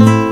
Mm-hmm.